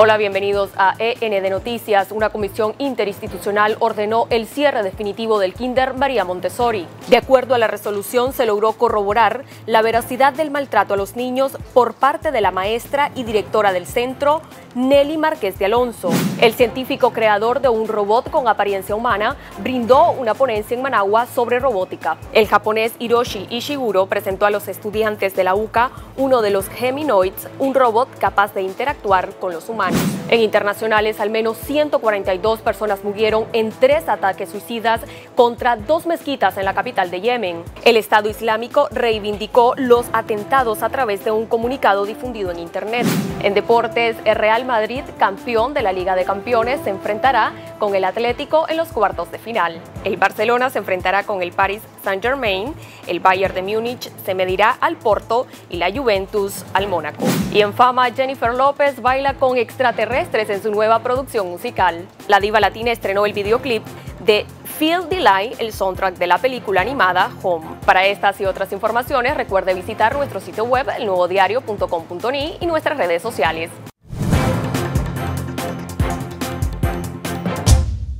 Hola, bienvenidos a END Noticias. Una comisión interinstitucional ordenó el cierre definitivo del Kinder María Montessori. De acuerdo a la resolución, se logró corroborar la veracidad del maltrato a los niños por parte de la maestra y directora del centro, Nelly Márquez de Alonso. El científico creador de un robot con apariencia humana brindó una ponencia en Managua sobre robótica. El japonés Hiroshi Ishiguro presentó a los estudiantes de la UCA uno de los Geminoids, un robot capaz de interactuar con los humanos. En internacionales, al menos 142 personas murieron en tres ataques suicidas contra dos mezquitas en la capital de Yemen. El Estado Islámico reivindicó los atentados a través de un comunicado difundido en Internet. En deportes, el Real Madrid, campeón de la Liga de Campeones, se enfrentará con el Atlético en los cuartos de final. El Barcelona se enfrentará con el Paris Saint-Germain, el Bayern de Múnich se medirá al Porto y la Juventus al Mónaco. Y en fama, Jennifer López baila con extraterrestres en su nueva producción musical. La diva latina estrenó el videoclip de Feel the Light, el soundtrack de la película animada Home. Para estas y otras informaciones, recuerde visitar nuestro sitio web, elnuevodiario.com.ni y nuestras redes sociales.